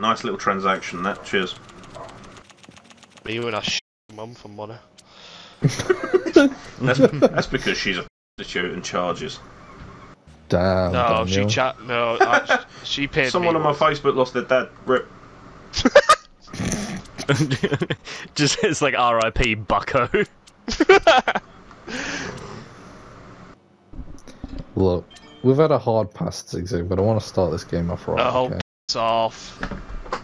Nice little transaction. That. Cheers. Me and a sh mum for money. That's, that's because she's a prostitute and charges. Damn. No, she chat. No, I, she paid Someone me. on my Facebook lost their dad. Rip. Just it's like R.I.P. Bucko. Look, we've had a hard pass at Zigzag, but I want to start this game off right. Oh, okay? piss off.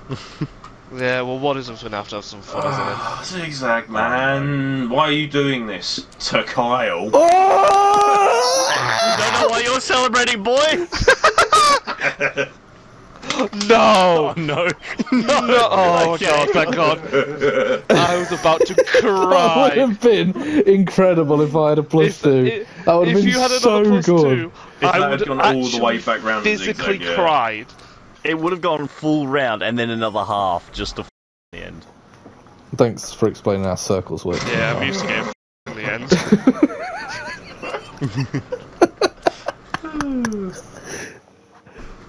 yeah, well, what is gonna have to have some fun, isn't it? Ah, Zigzag, man. Why are you doing this to Kyle? Oh! don't know why you're celebrating, boy. No! Oh no. No! Oh Okay. god, thank god. I was about to That would have been incredible if I had a plus If, two. if, that would have been so good. two, If I would had gone all the way back round to physically zigzag, yeah. cried. It would have gone full round and then another half just to f- the end. Thanks for explaining how circles work. Yeah, I'm used to getting in the end.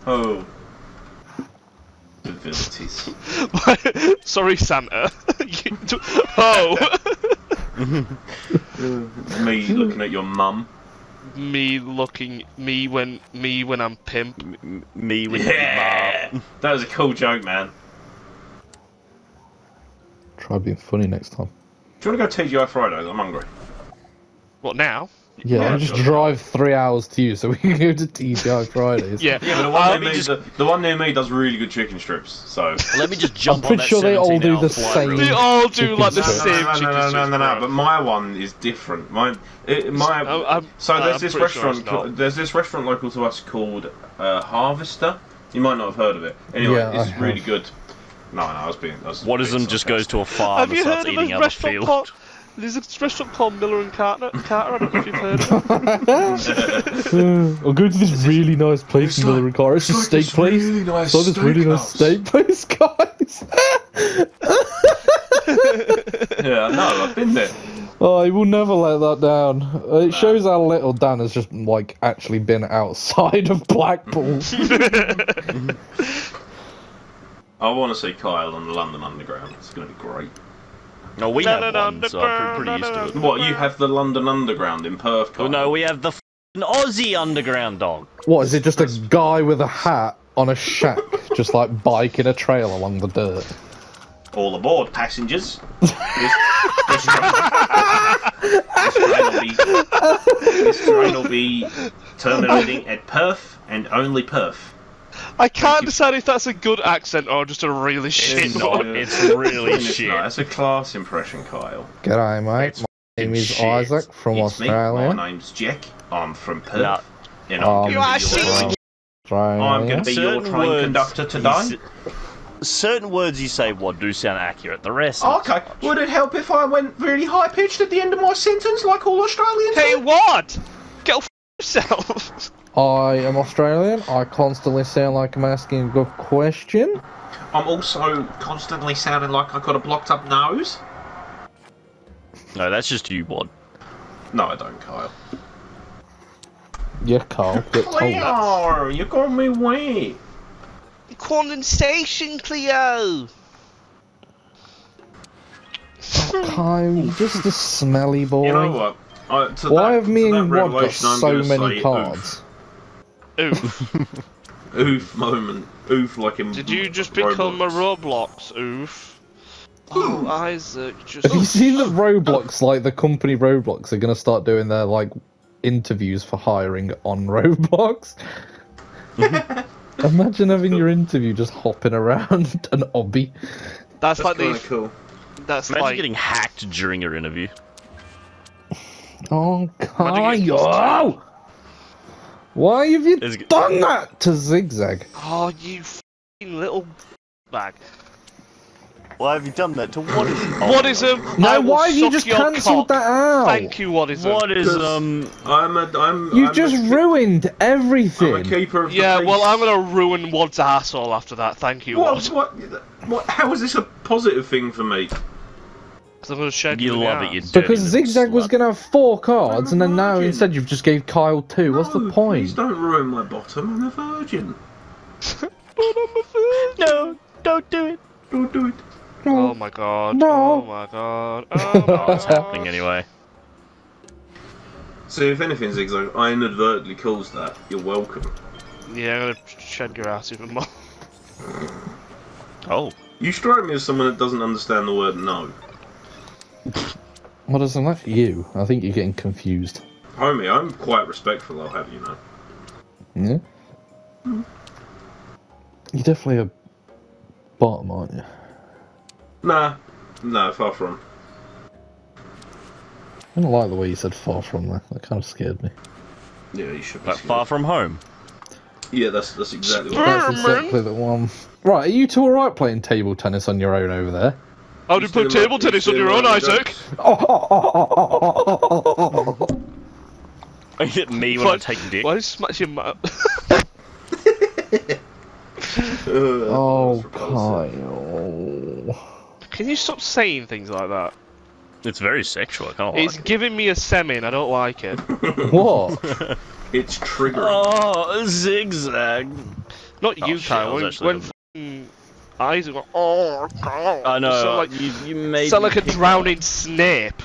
Oh. Abilities. Sorry, Santa. You oh! Me looking at your mum. Me looking, me when, me when I'm pimp. M- me with Yeah! That was a cool joke, man. Try being funny next time. Do you want to go TGI Fridays? I'm hungry. What now? Yeah, Yeah, I'll just sure. drive three hours to you so we can go to TGI Fridays. Yeah, Yeah, but the one, I'll near me, just- the, the one near me does really good chicken strips. So Let me just jump pretty on that sure they all do the same- They all do Chicken like the strips. same no, no, chicken no, no, no, strips, no, no. But my one is different. Mine, it, my. I'm- I'm- so there's I'm this pretty sure restaurant. there's this restaurant local to us called uh, Harvester. You might not have heard of it. Anyway, Yeah, I it's really have. good. No, no, I was being. I was One of them just goes to a farm and starts eating a out the field. called? There's a restaurant called Miller and Carter. Carter. I don't know if you've heard of it. I'll go to this really nice place in Miller and Carter. It's a it's like steak this place. really nice It's like this really nice steak place, guys. Yeah, no, I've been there. oh, he will never let that down. Uh, It shows how little Dan has just like actually been outside of Blackpool. I want to see Kyle on the London Underground. It's going to be great. No, we No, have one, so I'm pretty, pretty used to it. What you have the London Underground in Perth? Kyle? Oh no, we have the f***ing Aussie underground dog. what is it? Just a guy with a hat on a shack, just like biking a trail along the dirt. All aboard, passengers. this, this train, this train will be this train will be terminating at Perth and only Perth. I can't decide if that's a good accent or just a really shit It's one. It's really It's shit. not. It's a class impression, Kyle. G'day, mate. It's My name is shit. Isaac from it's me. Australia. My name's Jack. I'm from Perth. No. And Um, I'm You are going to be your shit. train, I'm going to be your train words conductor you today. Certain words you say what do sound accurate. The rest. Okay. Would it help if I went really high pitched at the end of my sentence, like all Australians? Hey, do? what? Get off yourself. I am Australian. I constantly sound like I'm asking a good question. I'm also constantly sounding like I've got a blocked up nose. No, that's just you, Wad. No, I don't, Kyle. Yeah, Carl. Get told. Cleo, you got me wet. Condensation, Cleo. I'm just a smelly boy. You know what? I, to Why that, have me and Rod got so many cards? Oof. Oof. oof moment. Oof like in. Did you just become a Roblox. Roblox? Oof. Oh, Isaac, just. Have you seen that Roblox, like the company Roblox, are going to start doing their like interviews for hiring on Roblox? Imagine having your interview just hopping around an obby. That's, That's like kind the. of cool. That's Imagine like. getting hacked during your interview. Oh, Imagine getting Kyle! Why have you It's- done that to Zigzag? Oh, you f***ing little bag. Why have you done that to what is What is a? No, I why have you just cancelled cock. that out? Thank you. What is it? What is um? I'm a. I'm. You I'm just a, ruined I'm everything. a keeper of the Yeah, well. I'm gonna ruin Wad's asshole after that. Thank you, What, Wad. what? What? How is this a positive thing for me? 'Cause I'm gonna shake You love it, ass. you dirty Because little Zigzag was going to have four cards, and then now instead you've just gave Kyle two. What's the point? Please don't ruin my bottom. I'm a virgin. No, Don't do it. Don't do it. Oh my god. No. Oh my god. Oh my it's happening anyway. So if anything, Zigzag, I inadvertently caused that. You're welcome. Yeah, I'm gonna shed your ass even more. Oh. You strike me as someone that doesn't understand the word no. What doesn't like you? I think you're getting confused. Homie, I'm quite respectful, I'll have you know. Yeah. Hmm. You're definitely a bottom, aren't you? Nah, no, far from. I don't like the way you said far from there. That kind of scared me. Yeah, you should be. Like far from home. Yeah, that's that's exactly what. That's man. exactly the one. Right, are you two alright playing table tennis on your own over there? How do you play table tennis on your own, like Isaac? Are you hitting me when I'm taking dick? Why did you smash your mouth? Uh, oh. Kyle. Can you stop saying things like that? It's very sexual. I can't like It's it. giving me a semen. I don't like it. What? It's triggering. Oh, zigzag. Not Oh, you, shit, Kyle. was When, actually when gonna- f***ing Isaac went, oh, God. I know. Sound like, you, you made sound like a pick drowning Snape.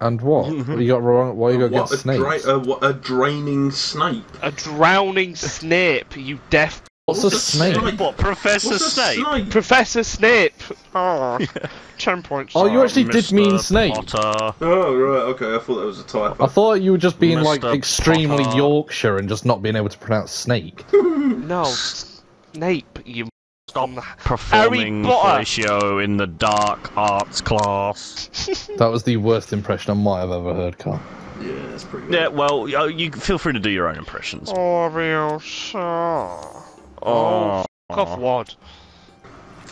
And what? What you got wrong? Why you got what, get a snakes? dra- uh, what, a draining snape. A drowning Snape, you deaf What's a What's a snake? snake? What, Professor What's a Snape? snape? Professor Snape. Oh, ten points. Oh, you actually did mean snake. Potter. Oh right, okay. I thought that was a typo. I thought you were just being like extremely Potter. Yorkshire and just not being able to pronounce snake. No, Snape. You. Stop Harry performing Potter. Horatio in the dark arts class. That was the worst impression I might have ever heard, Carl. Yeah, that's pretty good. Yeah, well, you, uh, you feel free to do your own impressions. Oh, real sure. Oh, Fuck off, Wad.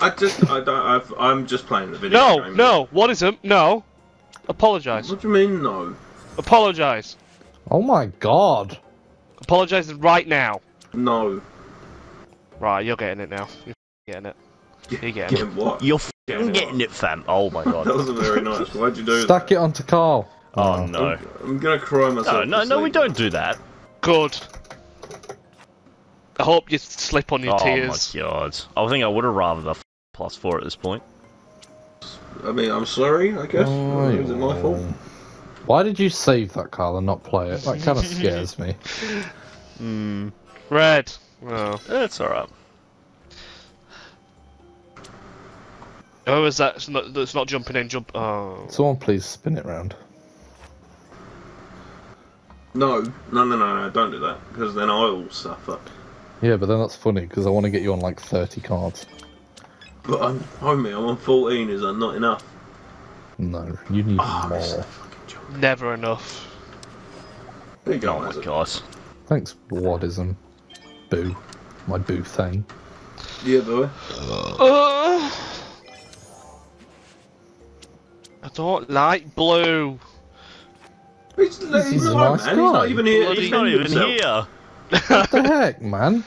I just, I don't, I've, I'm just playing the video No, game. no, what is it? No. Apologise. What do you mean no? Apologise. Oh my god. Apologise right now. No. Right, you're getting it now. You're getting it. You're getting Get it. what? You're Yeah, getting it, fam. Oh my god. That wasn't very nice. Why'd you do that? Stack that? it onto Carl. Oh no. I'm gonna cry myself. No, no, no, we don't do that. Good. I hope you slip on your Oh tears. Oh my god. I think I would have rather the f- plus four at this point. I mean, I'm sorry. I guess. Oh, Is it my fault? Why did you save that, Carl, and not play it? That kind of scares me. Hmm. Red. Oh. It's alright. Oh, is that? It's not, that's not jumping in. Jump. Oh. Someone please spin it round. No, no, no, no, no! Don't do that because then I'll suffer. Yeah, but then that's funny because I want to get you on like 30 cards. But I'm, homie, I'm on 14. Is that not enough? No, you need Oh, more. this is fucking joke. Never enough. There you go, Oh my Isaac. god. Thanks, Wadism. Boo. My boo thing. Yeah, boy. Uh, I don't like blue. He's, let him He's a nice man. He's not even here. Bloody He's not even himself. here. What the heck, man?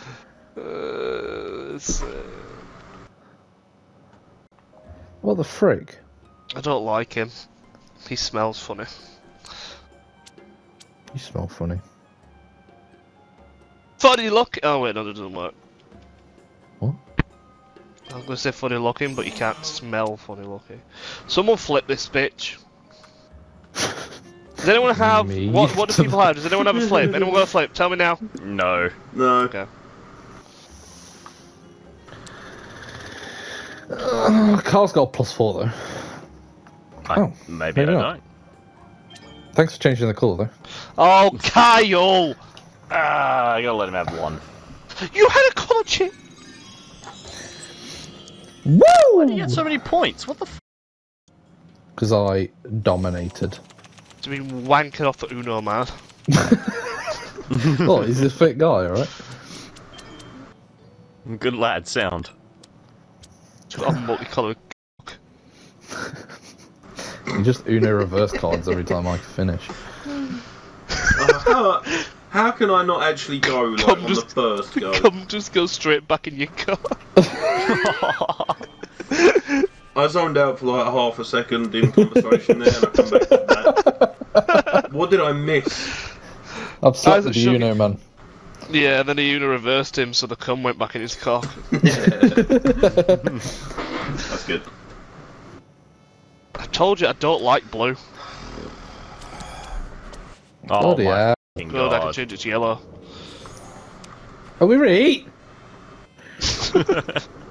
Uh, uh, What the frick? I don't like him. He smells funny. You smell funny. Funny look. Oh wait, no, that doesn't work. What? I was gonna say funny looking, but you can't smell funny looking. Someone flip this bitch. Does anyone have Me. what? What do people have? Does anyone have a flip? Anyone got a flip? Tell me now. No. No. Okay. Uh, Carl's got a plus four though. I, Oh, maybe, maybe I don't. Thanks for changing the colour though. Oh, Kyle! Ah, I gotta let him have one. You had a colour change. Woo! You get so many points. What the f? Because I dominated. To be wanking off the Uno man. oh, he's a fit guy, alright? Good lad, sound. He's got a multicoloured. You just Uno reverse cards every time I finish. Uh, how, how can I not actually go like Come on just- the first go? Come, just go straight back in your car. I zoned out for like half a second in conversation there, and I come back to that. What did I miss? I've slept Isaac with you, should- Uno, man. Yeah, then he even reversed him so the cum went back in his cock. That's good. I told you I don't like blue. Oh Bloody my hell. fucking Good, I can god. change it to yellow. Are we ready?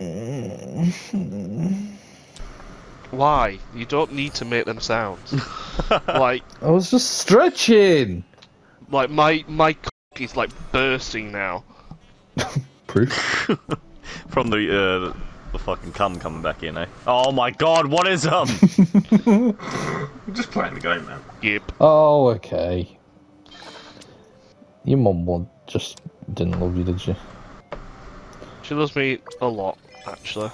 Why? You don't need to make them sounds. like, I was just stretching. like my my cock is like bursting now. Proof. From the uh, the fucking cum coming back in, eh? Oh my god, what is um? I'm just playing the game, man. Yep. Oh, okay. Your mum just didn't love you, did she? She loves me a lot, actually.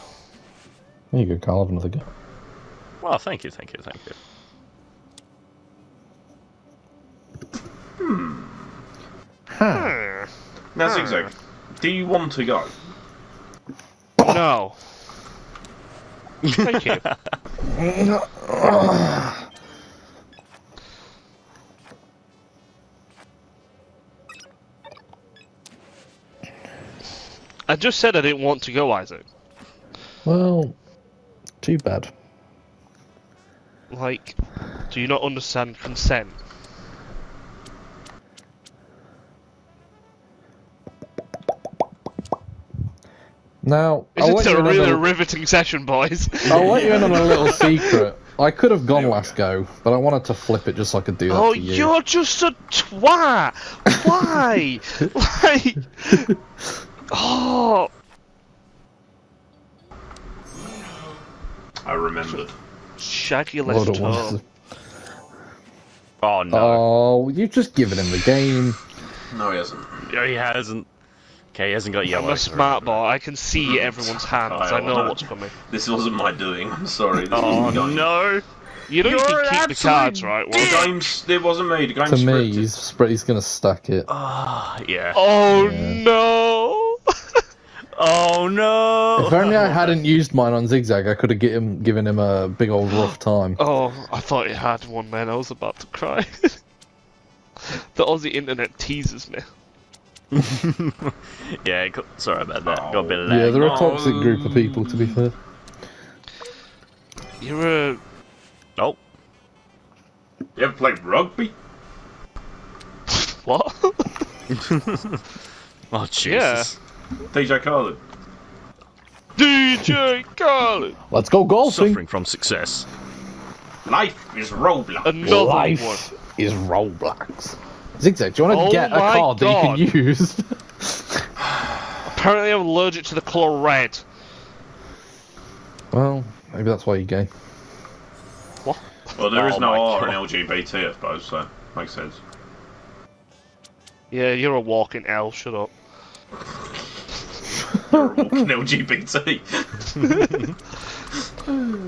There you go, Carl. Have another go. Well, thank you, thank you, thank you. Hmm. Now, Zigzag, do you want to go? No. Thank you. I just said I didn't want to go, Isaac. Well, too bad. Like, do you not understand consent? Now, This is a really a, riveting session, boys. I'll let you in on a little secret. I could have gone last go, but I wanted to flip it just so I could do that oh, you. you're just a twat! Why? like, oh, I remembered. shaggy Lord left toe. Oh no, Oh, you've just given him the game. No, he hasn't. Yeah, he hasn't. Okay, he hasn't got yellow. I'm a smart boy. I can see everyone's hands. I know what's coming. This wasn't my doing. I'm sorry. This Oh wasn't no! You know you You're can an keep the cards, absolute right? The Well, game's. It wasn't me. The game's To me, scripted. he's, he's going to stack it. Ah, yeah. oh Yeah. no! Oh no! If only I hadn't used mine on Zigzag, I could have get him, um, given him a big old rough time. Oh, I thought it had one then. I was about to cry. the Aussie internet teases me. yeah, co- sorry about that. Got a bit of Yeah, lag. they're a Oh. toxic group of people, to be fair. You're a Oh, You ever played rugby? what? oh Jesus! DJ Khaled. DJ Khaled. Let's go golfing. Suffering from success. Life is Roblox. Another Life one. is Roblox. Zigzag, do you want to Oh get a my card that you can use? Apparently, I'm allergic to the colour red. well, maybe that's why you're gay. What? Well, there is Oh no my R in LGBT, I suppose, so makes sense. Yeah, you're a walking L. Shut up. You're a walking LGBT.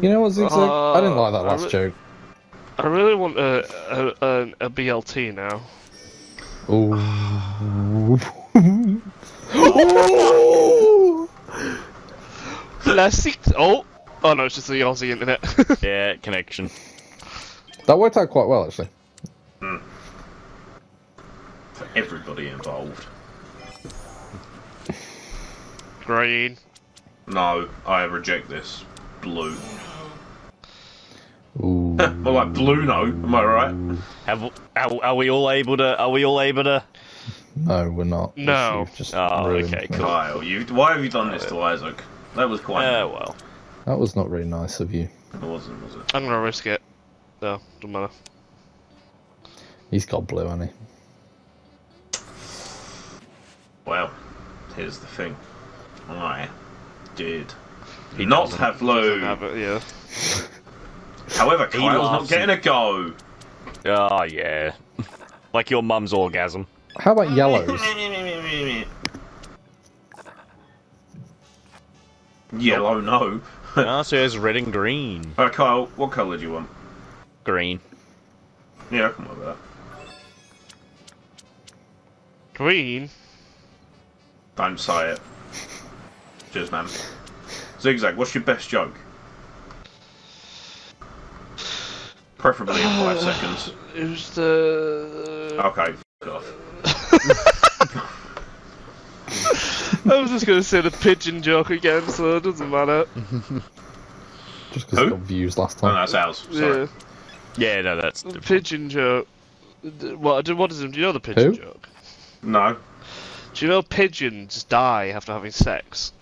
You know what, Zigzag? I didn't like that Uh, last I joke. I really want a a, a, a BLT now. Ooh. Classic. Oh, oh no, it's just the Aussie internet. Yeah, connection. that worked out quite well, actually. For everybody involved. Green. No, I reject this. Blue. Ooh. well, like blue, no. Am I right? Have are, are we all able to? Are we all able to? No, we're not. No. You've Just Oh, okay, cool. Kyle, you. Why have you done this to Isaac? That was quite. Yeah, well. That was not very nice of you. It wasn't, was it? I'm gonna risk it. No, doesn't matter. He's got blue, hasn't he? Well, here's the thing. I did He not doesn't. have blue. Have it, yeah. However, Kyle's not laughs getting a go. Oh yeah. like your mum's orgasm. How about yellows? Yellow, no. Ah, so there's red and green. Alright, Kyle, what colour do you want? Green. Yeah, I can work with that. Green. Don't say it. Cheers, man. Zigzag, what's your best joke? Preferably in five seconds. It was the. Okay, f- off. I was just gonna say the pigeon joke again, so it doesn't matter. Just because Who? it got views last Oh, time. no, that's ours. Sorry. Yeah, Yeah, no, that's the different. pigeon joke. D- What? What is it? Do you know the pigeon Who? joke? No. Do you know pigeons die after having sex?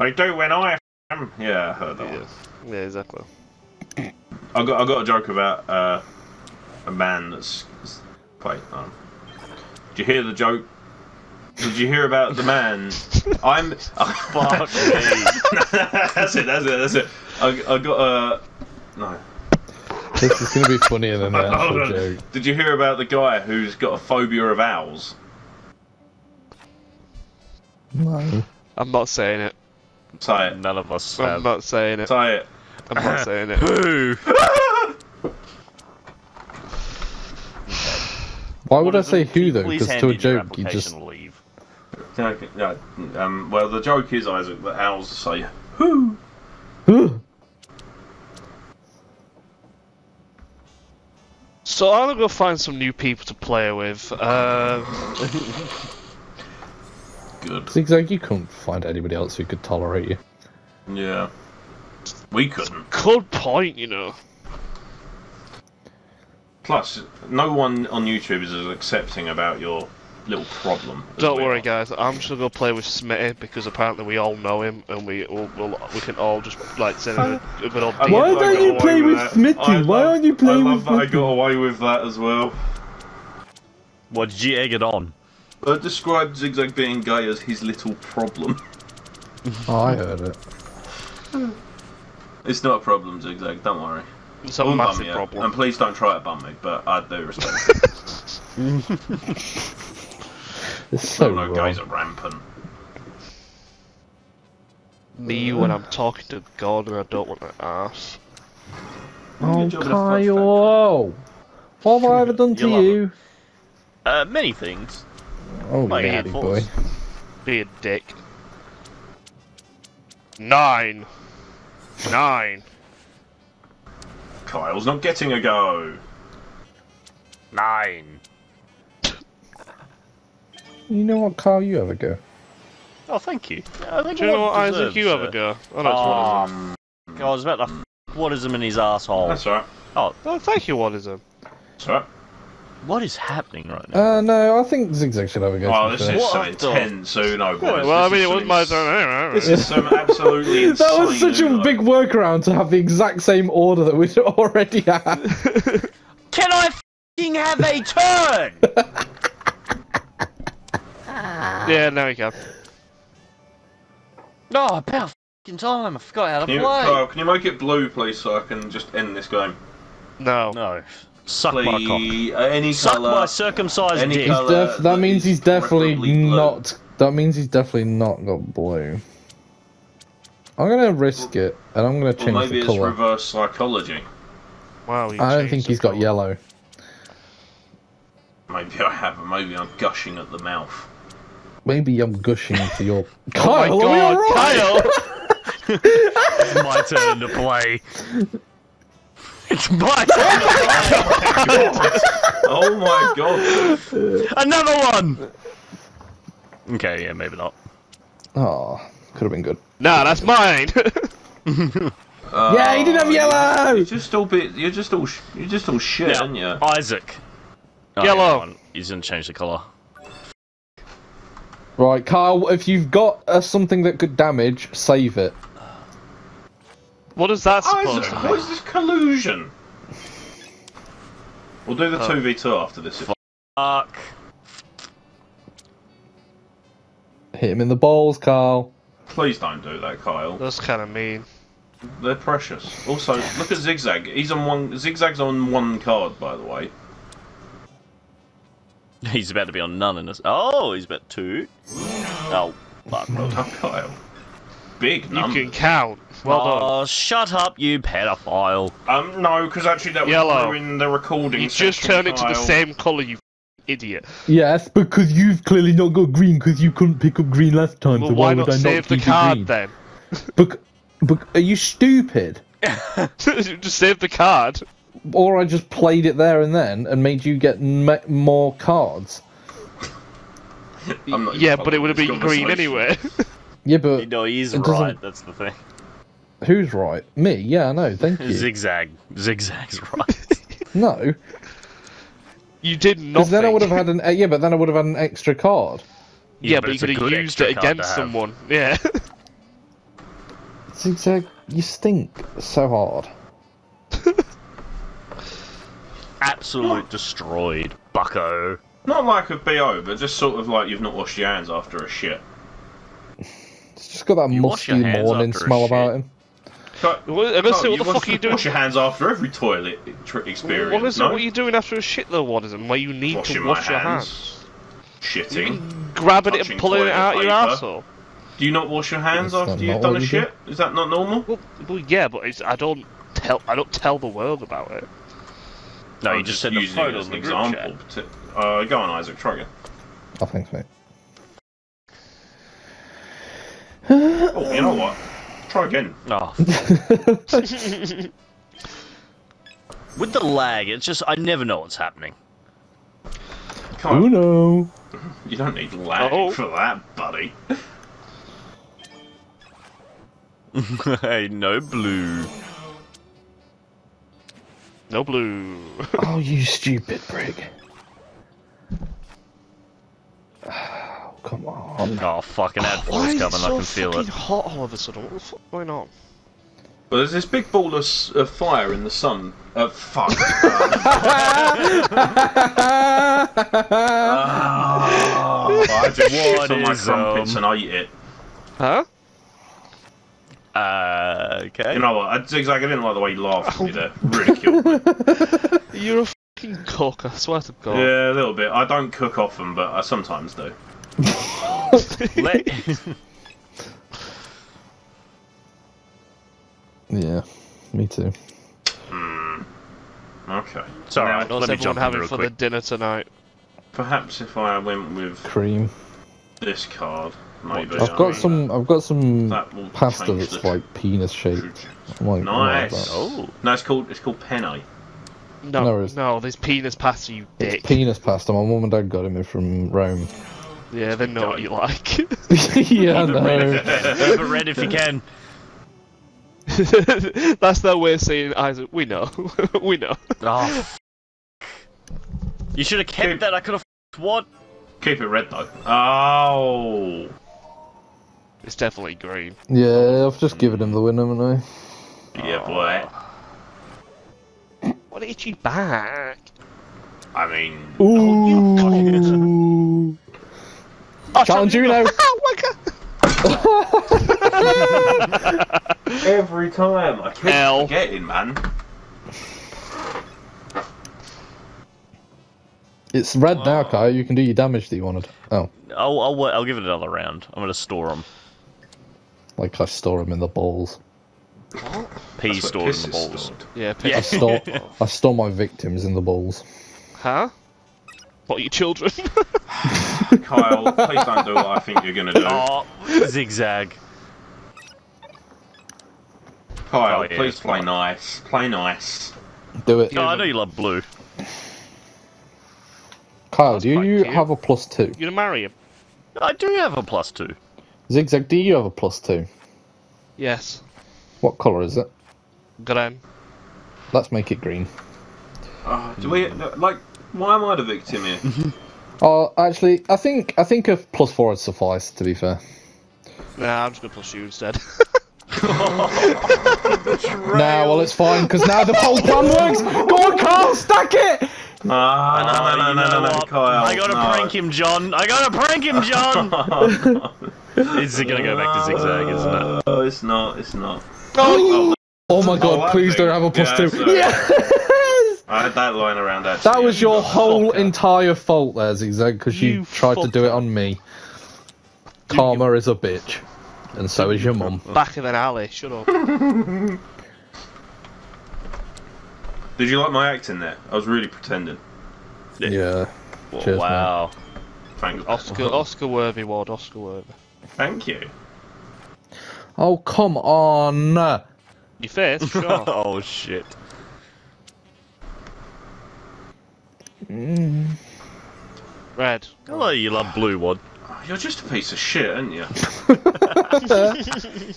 They do when I am. Yeah, I heard that Yeah, one. yeah, exactly. I got I got a joke about uh, a man that's. Wait, um, did you hear the joke? Did you hear about the man? I'm. Fuck me. that's it. That's it. That's it. I, I got a. no. This is going to be funnier than the Hold actual on. joke. Did you hear about the guy who's got a phobia of owls? No. I'm not saying it. Say it. None of us I'm have. not saying it. Say it. I'm not saying it. Who? Why would I say who though? Please Because to a joke you just. leave. Okay, yeah, um, well, the joke is, Isaac, that owls say, who? So I'm gonna go find some new people to play with. Um, Good. Zigzag, you couldn't find anybody else who could tolerate you. Yeah. We couldn't. good point, you know. Plus, no one on YouTube is as accepting about your little problem. Don't worry, are. guys. I'm just gonna go play with Smitty because apparently we all know him, and we all, we'll, we can all just like send him a, a good old Why love that I don't you play with that. Smitty? I Why love- aren't you playing I with love that I Smitty? got away with that as well. What did you egg it on? I described Zigzag being gay as his little problem. Oh, I heard it. It's not a problem, Zigzag, don't worry. It's a Won't massive you. problem. And please don't try to bum me, but I do respect it. It's so no, wrong. gays are rampant. Me when I'm talking to God and I don't want to ask. Oh, Good job with the fudge Kyle! What have I ever done to You love you? Uh, many things. Oh, Like daddy boy. Be a dick. Nine. Nine. Kyle's not getting a go. Nine. You know what, Kyle? You have a go? Oh, thank you. I think Do you know what, Watt Isaac? deserves, You have a go. Oh, no, it's what is Um, I was about to f- what is him in his asshole. that's alright. Oh. Oh, thank you, what is it? That's alright. What is happening right now? Uh, no, I think Zigzag should have a go. Oh, this be is fair. so What the- intense, Uno boys. Well, I mean, is it was some my ins- turn. This is some absolutely insane. That was such a big workaround to have the exact same order that we'd already had. Can I f***ing have a turn? Yeah, now we can. no, about f***ing time. I forgot how to Can you, play. Kyle, can you make it blue, please, so I can just end this game? No. No. Suck my cock. Please, uh, any Suck colour. my circumcised any dick. Colour def- that means he's definitely preferably blue. not. That means he's definitely not got blue. I'm gonna risk it, and I'm gonna Or change maybe the it's color. reverse psychology. Wow, I don't think the he's got yellow. Maybe I have, maybe I'm gushing at the mouth. Maybe I'm gushing to your. Oh my Kyle, are we god, alright? Kyle! It's my turn to play. It's my turn. oh my god! Another one. Okay, yeah, maybe not. Oh, could have been good. nah, that's mine! Uh, Yeah, he didn't have yellow! You're just all bit. You're just all. sh- You're just all shit, Now, aren't you? Isaac. Oh, Yellow. hang on. He's gonna change the colour. Right, Kyle, if you've got uh, something that could damage, save it. What is that supposed Isaac, to be? is this collusion? We'll do the Oh. two v two after this. if- Fuck. Hit him in the balls, Kyle. Please don't do that, Kyle. That's kind of mean. They're precious. Also, look at Zigzag. He's on one. Zigzag's on one card, by the way. He's about to be on none in this. Oh, he's about two. Oh, fuck. Well done, Kyle. Big You can count. Well done. Oh, shut up, you pedophile. Um, no, because actually that was Yellow. in the recording. You just section, turned it to the same colour, you idiot. Yes, because you've clearly not got green because you couldn't pick up green last time. Well, so why why, not would I save not the you card green? then? Bec- bec- are you stupid? just save the card. or I just played it there and then and made you get me- more cards. I'm not yeah, but it would have been green anyway. Yeah, but No, he's It doesn't- right. That's the thing. who's right? Me? Yeah, I know. Thank you. Zigzag. Zigzag's right. No, you did not. because then I would have had an uh, yeah, but then I would have had an extra card. Yeah, but, you could have used it against someone. Yeah. Zigzag, you stink so hard. Absolute destroyed, bucko. Not like a BO, but just sort of like you've not washed your hands after a shit. It's just got that You musty morning smell about him. Cut- Well, I'm gonna cut, say, what the fuck are you doing? Wash your hands after every toilet tr- experience. What is it? What are you doing after a shit though, What is it? where you need Washing to wash your hands. hands? Shitting. Grabbing it and pulling it toilet out your paper. arsehole. Do you not wash your hands Is after you've done a you do? shit? Is that not normal? Well, well, yeah, but it's, I don't tell. I don't tell the world about it. No, I'm you just said the using photo it as an example. To, uh, go on, Isaac. Try again. Oh, thanks, mate. Oh, you know what? Try again. chat. Oh. With the lag, it's just I never know what's happening. Come on. Uno. You don't need lag Oh. for that, buddy. hey, no blue. No blue. Oh, you stupid prick. Oh, come on. Oh, fucking ad Why is it coming. I so can feel fucking it. hot all of a sudden? What the fuck going on? Well, there's this big ball of, of fire in the sun. Uh, fuck. Oh, I just shit What on my is, crumpets um, and ate it. Huh? Uh, okay. You know what? I, Zigzag, I didn't like the way you laughed at me there. Ridiculed me. You're a fucking cook. I swear to God. Yeah, a little bit. I don't cook often, but I sometimes do. Let- Yeah, me too. Hmm, okay. Sorry, Now, Let What's me everyone jump in having real for quick. the dinner tonight? perhaps if I went with Cream. this card, maybe. I've I got mean, some. I've got some That pasta that's the- like penis shaped. I might- I might have Nice. that. Oh. No, it's called it's called penne. No, No, no, it's- there's penis pasta, you dick. It's penis pasta. My mum and dad got it from Rome. Yeah, they know what you like. yeah, I know. Over red if you can. That's their way of saying, Isaac, we know. we know. Ah, oh. f- You should have kept Dude. that. I could have. What? Keep it red though. Oh. It's definitely green. Yeah, I've just given him the win, haven't I? Yeah, boy. What hit you back? I mean, Ooh. Oh, Oh, Challenge you now. Oh my god! every time I keep L. forgetting, man. It's red now, Kai. You can do your damage that you wanted. Oh, I'll, I'll, wait- I'll give it another round. I'm gonna store them. like I store them in the balls. Pea That's where stored in the balls. stored. Yeah, Yeah. I store. I store my victims in the balls. Huh? What, are your children? Kyle, please don't do what I think you're gonna do. Oh, zigzag. Kyle, oh, yeah, please play fine. nice. Play nice. Do it, Oh, I know you love blue. Kyle. That's Do you cute. have a plus two? you gonna marry him? I do have a plus two. Zigzag. Do you have a plus two? Yes. What color is it? Green. Let's make it green. Uh, do we like? Why am I the victim here? Oh, actually, I think I think a plus four would suffice. To be fair. Nah, I'm just gonna push you instead. Nah, well, it's fine because now the whole plan works. Go on, Carl, stack it. Ah, no, Oh, no, no, no, no, no. Kyle. I gotta no. prank him, John. I gotta prank him, John. Is it gonna go back to zigzag, isn't it? No, it's not. It's not. oh, Oh my Oh, god! that please thing. don't have a plus Yeah, two. sorry. Yes. I had that line around actually. That was your whole Fucker. entire fault there, Zigzag, because you, You tried to do it on me. Karma is a bitch, and so is your mum. back in an alley. Shut up. Did you like my acting there? I was really pretending. Yeah. Whoa, Cheers, wow. Thank Oscar, Oscar worthy, Ward. Oscar worthy. Thank you. Oh come on! Your face, sure. oh shit. Red. Hello, you love blue one. Oh, you're just a piece of shit, aren't you?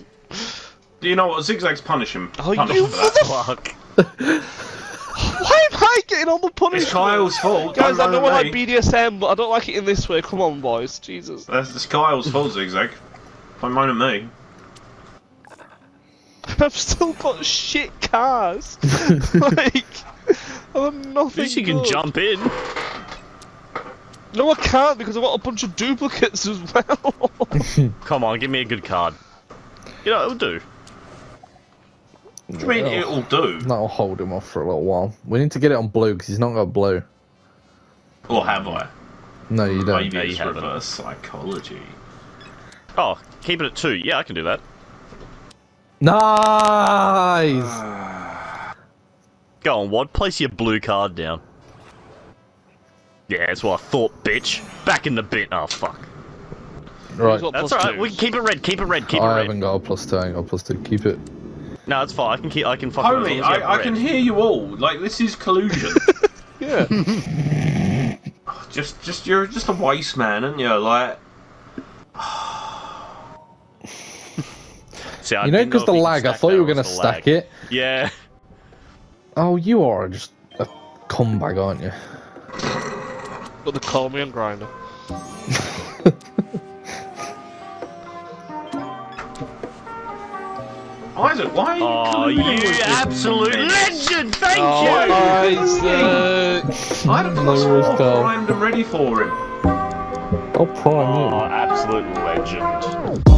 Do you know what zigzags punish him? Oh, punish you for that? Fuck. Why am I getting all the punishment? It's Kyle's fault. Guys, I don't know moan I like. BDSM, but I don't like it in this way. Come on, boys. Jesus. That's it's Kyle's fault, zigzag. Don't moan at me. I've still got shit cars. like, I'm oh, nothing. At least you can good. jump in. No, I can't because I've got a bunch of duplicates as well. Come on, give me a good card. You know, it'll do. What do you mean Yeah. it'll do? That'll hold him off for a little while. We need to get it on blue because he's not got blue. Or have I? No, you don't. Maybe No, you it's haven't. reverse psychology. Oh, keep it at two. Yeah, I can do that. Nice. Ah. Go on, Wad. Place your blue card down. Yeah, that's what I thought, bitch. Back in the bit. Oh, fuck. Right. That's alright. We can keep it red. Keep it red. Keep it I haven't got a plus two. I ain't got a plus two. Keep it. No, it's fine. I can keep. I can fuck. with it as Homie, long as you have I, I can hear you all. Like this is collusion. yeah. just, just you're just a waste man, and you're like, See, I You know, because the lag, I thought you were going to stack lag. it. Yeah. Oh, you are just a cumbag, aren't you? Got the call me on Grindr. Isaac, why are you Oh, colluding you with this absolute legend! Thank Oh, you. Isaac. I had a No four primed and ready for him. I'll prime you. Oh, absolute legend.